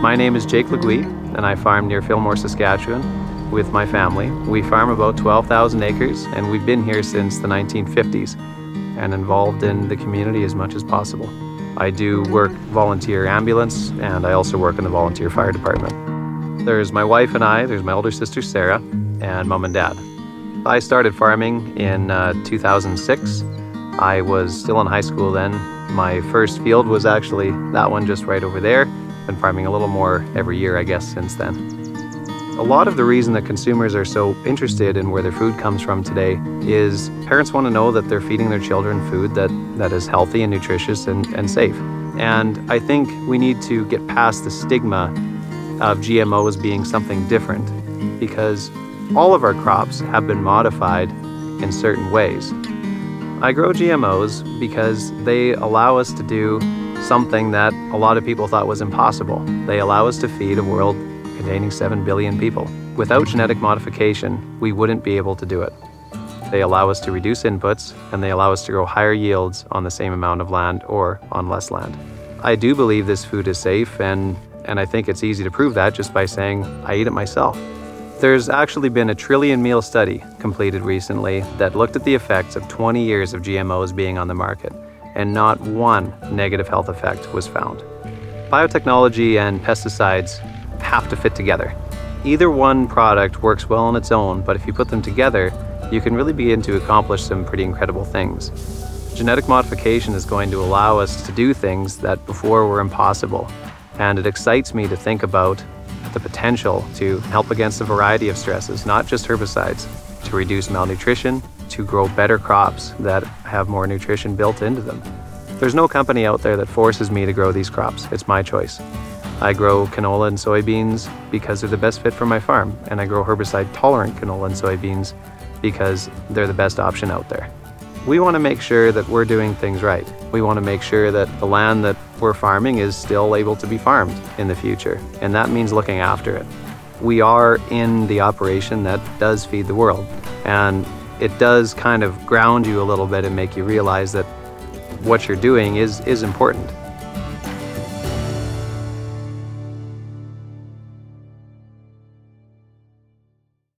My name is Jake Leguee, and I farm near Fillmore, Saskatchewan with my family. We farm about 12,000 acres, and we've been here since the 1950s and involved in the community as much as possible. I do work volunteer ambulance, and I also work in the volunteer fire department. There's my wife and I, there's my older sister Sarah, and mom and dad. I started farming in uh, 2006. I was still in high school then. My first field was actually that one just right over there. Been farming a little more every year, I guess, since then. A lot of the reason that consumers are so interested in where their food comes from today is parents want to know that they're feeding their children food that, that is healthy and nutritious and, and safe. And I think we need to get past the stigma of GMOs being something different because all of our crops have been modified in certain ways. I grow GMOs because they allow us to do something that a lot of people thought was impossible. They allow us to feed a world containing 7 billion people. Without genetic modification, we wouldn't be able to do it. They allow us to reduce inputs and they allow us to grow higher yields on the same amount of land or on less land. I do believe this food is safe and, and I think it's easy to prove that just by saying I eat it myself. There's actually been a trillion meal study completed recently that looked at the effects of 20 years of GMOs being on the market, and not one negative health effect was found. Biotechnology and pesticides have to fit together. Either one product works well on its own, but if you put them together, you can really begin to accomplish some pretty incredible things. Genetic modification is going to allow us to do things that before were impossible, and it excites me to think about the potential to help against a variety of stresses, not just herbicides, to reduce malnutrition, to grow better crops that have more nutrition built into them. There's no company out there that forces me to grow these crops. It's my choice. I grow canola and soybeans because they're the best fit for my farm, and I grow herbicide tolerant canola and soybeans because they're the best option out there. We want to make sure that we're doing things right. We want to make sure that the land that we're farming is still able to be farmed in the future, and that means looking after it. We are in the operation that does feed the world, and it does kind of ground you a little bit and make you realize that what you're doing is, is important.